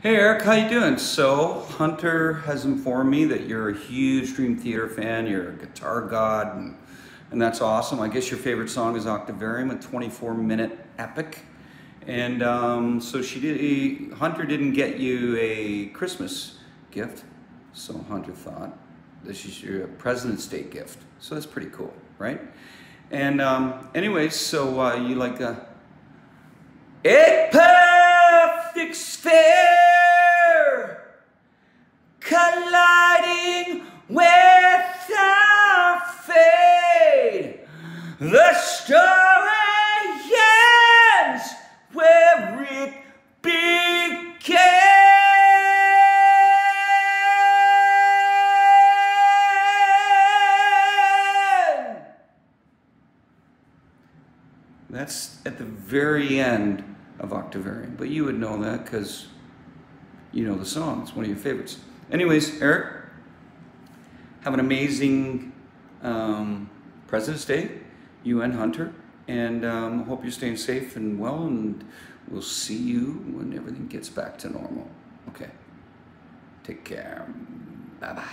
Hey Eric, how you doing? So Hunter has informed me that you're a huge Dream Theater fan. You're a guitar god, and, and that's awesome. I guess your favorite song is Octavarium, a 24-minute epic. And um, so she did. Hunter didn't get you a Christmas gift, so Hunter thought this is your President's Day gift. So that's pretty cool, right? And um, anyways, so uh, you like a it perfect The story ends where it began. That's at the very end of Octavarium, but you would know that because you know the song. It's one of your favorites. Anyways, Eric, have an amazing um, President's Day, and Hunter, and um, hope you're staying safe and well, and we'll see you when everything gets back to normal. Okay. Take care. Bye bye.